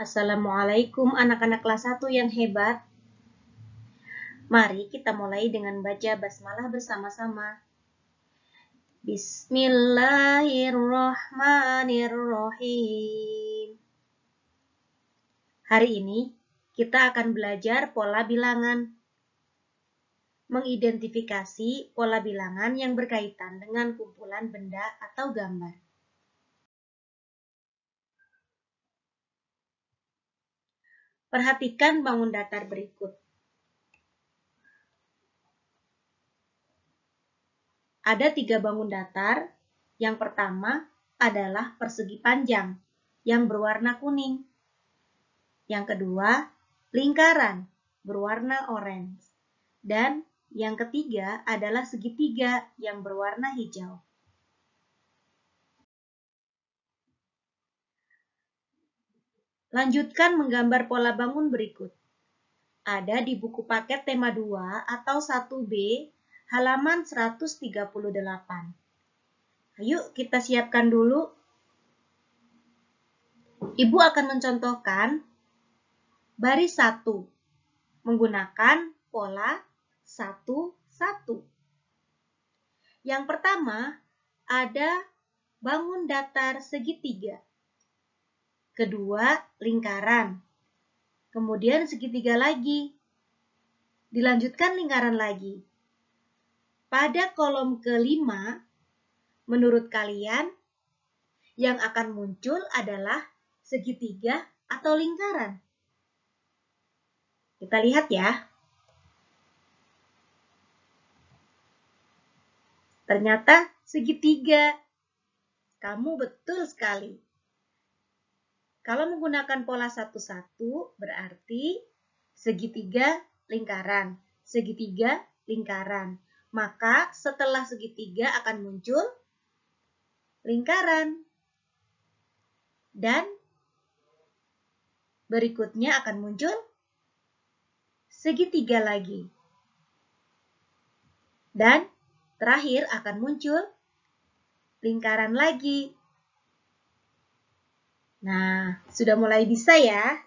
Assalamualaikum anak-anak kelas 1 yang hebat. Mari kita mulai dengan baca basmalah bersama-sama. Bismillahirrahmanirrahim. Hari ini kita akan belajar pola bilangan. Mengidentifikasi pola bilangan yang berkaitan dengan kumpulan benda atau gambar. Perhatikan bangun datar berikut. Ada tiga bangun datar. Yang pertama adalah persegi panjang yang berwarna kuning. Yang kedua, lingkaran berwarna orange. Dan yang ketiga adalah segitiga yang berwarna hijau. Lanjutkan menggambar pola bangun berikut. Ada di buku paket tema 2 atau 1B halaman 138. Ayo kita siapkan dulu. Ibu akan mencontohkan baris 1 menggunakan pola 1 1. Yang pertama ada bangun datar segitiga kedua lingkaran, kemudian segitiga lagi, dilanjutkan lingkaran lagi. Pada kolom kelima, menurut kalian, yang akan muncul adalah segitiga atau lingkaran. Kita lihat ya. Ternyata segitiga. Kamu betul sekali. Kalau menggunakan pola satu-satu berarti segitiga lingkaran, segitiga lingkaran. Maka setelah segitiga akan muncul lingkaran. Dan berikutnya akan muncul segitiga lagi. Dan terakhir akan muncul lingkaran lagi. Nah, sudah mulai bisa ya?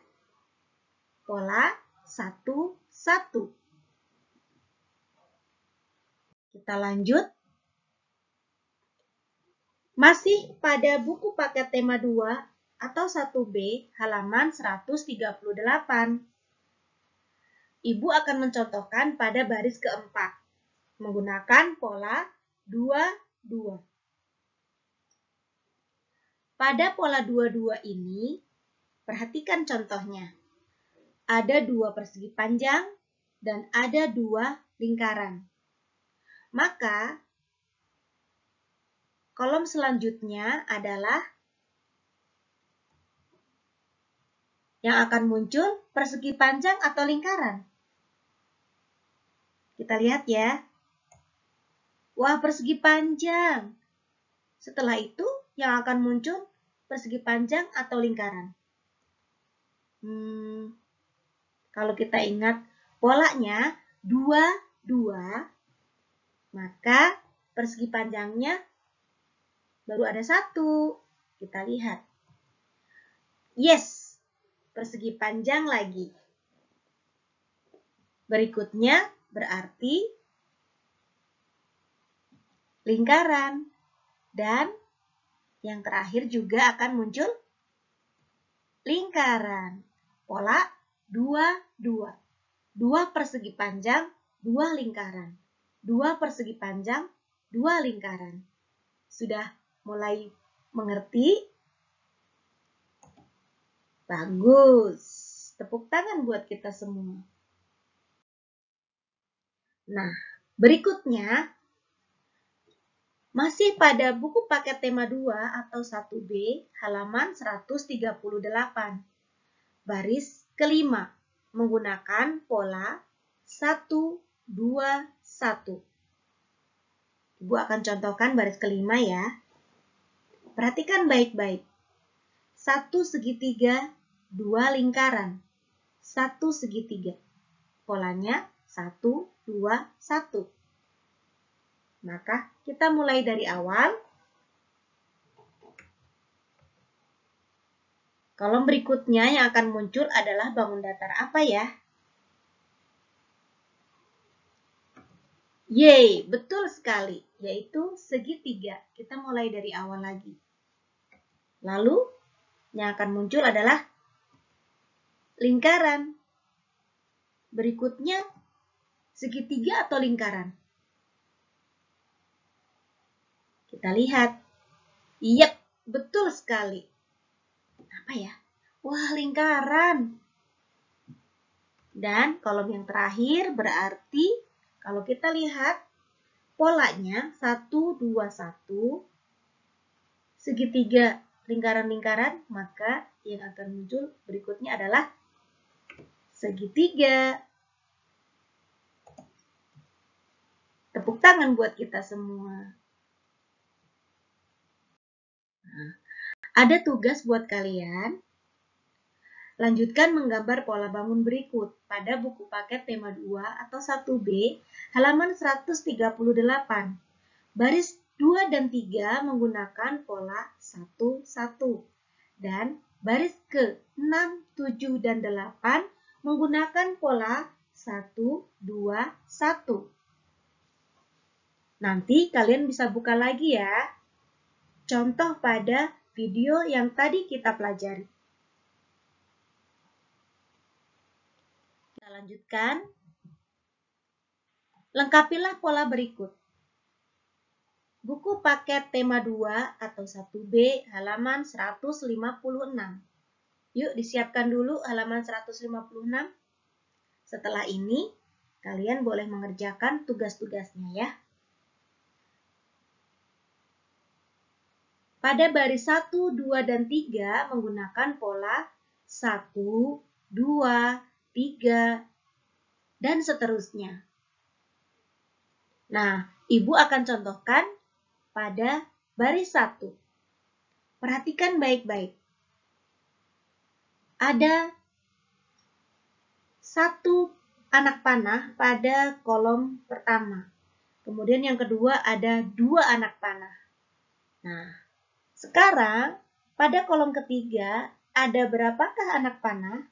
Pola satu satu. Kita lanjut. Masih pada buku paket tema 2 atau 1B halaman 138. Ibu akan mencontohkan pada baris keempat menggunakan pola 2 2. Pada pola dua-dua ini, perhatikan contohnya. Ada dua persegi panjang dan ada dua lingkaran. Maka, kolom selanjutnya adalah yang akan muncul persegi panjang atau lingkaran. Kita lihat ya. Wah, persegi panjang. Setelah itu, yang akan muncul persegi panjang atau lingkaran? Hmm, kalau kita ingat polanya dua dua, maka persegi panjangnya baru ada satu. Kita lihat. Yes, persegi panjang lagi. Berikutnya berarti lingkaran. Dan yang terakhir juga akan muncul lingkaran. Pola 2, 2. Dua persegi panjang, dua lingkaran. Dua persegi panjang, dua lingkaran. Sudah mulai mengerti? Bagus. Tepuk tangan buat kita semua. Nah, berikutnya masih pada buku paket tema 2 atau 1B halaman 138. Baris kelima menggunakan pola 1, 2, 1. Ibu akan contohkan baris kelima ya. Perhatikan baik-baik. Satu segitiga, dua lingkaran. Satu segitiga. Polanya 1, 2, 1. Maka kita mulai dari awal. Kolom berikutnya yang akan muncul adalah bangun datar apa ya? Yeay, betul sekali, yaitu segitiga. Kita mulai dari awal lagi. Lalu, yang akan muncul adalah lingkaran. Berikutnya, segitiga atau lingkaran? Kita lihat. Yep, betul sekali apa ya? Wah, lingkaran. Dan kolom yang terakhir berarti kalau kita lihat polanya 1, 2, 1, segitiga lingkaran-lingkaran, maka yang akan muncul berikutnya adalah segitiga. Tepuk tangan buat kita semua. Nah, ada tugas buat kalian. Lanjutkan menggambar pola bangun berikut pada buku paket tema 2 atau 1B halaman 138. Baris 2 dan 3 menggunakan pola 1, 1. Dan baris ke 6, 7, dan 8 menggunakan pola 1, 2, 1. Nanti kalian bisa buka lagi ya. Contoh pada video yang tadi kita pelajari. Kita lanjutkan. Lengkapilah pola berikut. Buku paket tema 2 atau 1B halaman 156. Yuk disiapkan dulu halaman 156. Setelah ini, kalian boleh mengerjakan tugas-tugasnya ya. Pada baris 1, 2, dan 3 menggunakan pola 1, 2, 3, dan seterusnya. Nah, Ibu akan contohkan pada baris 1. Perhatikan baik-baik. Ada satu anak panah pada kolom pertama. Kemudian yang kedua ada dua anak panah. Nah, sekarang, pada kolom ketiga, ada berapakah anak panah?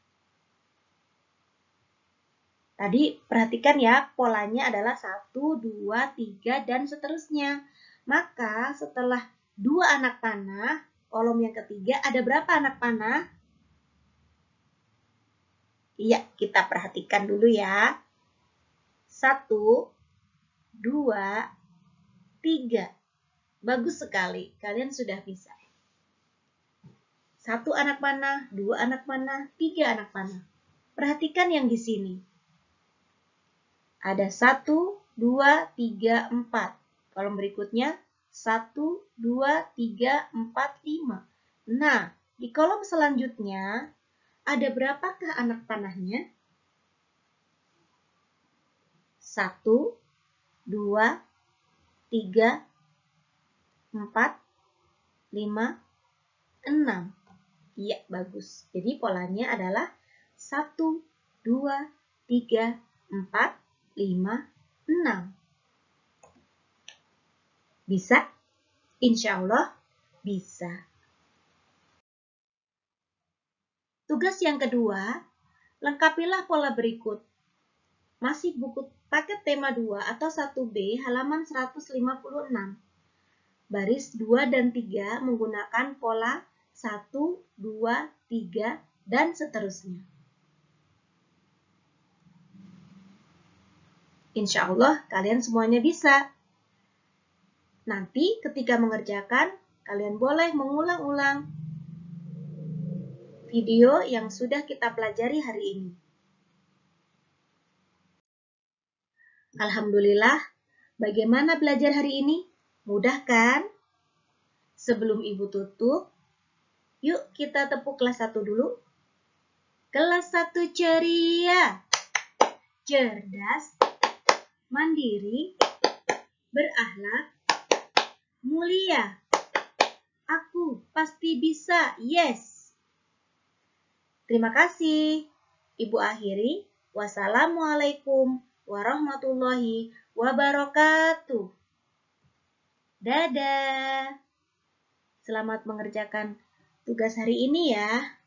Tadi perhatikan ya, polanya adalah 1, 2, 3, dan seterusnya. Maka setelah dua anak panah, kolom yang ketiga ada berapa anak panah? Iya, kita perhatikan dulu ya. 1, 2, 3. Bagus sekali, kalian sudah bisa. Satu anak panah, dua anak panah, tiga anak panah. Perhatikan yang di sini. Ada satu, dua, tiga, empat. Kolom berikutnya, satu, dua, tiga, empat, lima. Nah, di kolom selanjutnya, ada berapakah anak panahnya? Satu, dua, tiga, 4, 5, 6. Iya, bagus. Jadi polanya adalah 1, 2, 3, 4, 5, 6. Bisa? Insya Allah bisa. Tugas yang kedua, lengkapilah pola berikut. Masih buku paket tema 2 atau 1B halaman 156 baris 2 dan 3 menggunakan pola 1, 2, 3, dan seterusnya. Insya Allah kalian semuanya bisa. Nanti ketika mengerjakan, kalian boleh mengulang-ulang video yang sudah kita pelajari hari ini. Alhamdulillah, bagaimana belajar hari ini? Mudah kan? Sebelum ibu tutup, yuk kita tepuk kelas 1 dulu. Kelas 1 ceria, cerdas, mandiri, berakhlak, mulia. Aku pasti bisa, yes. Terima kasih. Ibu akhiri. Wassalamualaikum warahmatullahi wabarakatuh. Dadah. Selamat mengerjakan tugas hari ini ya.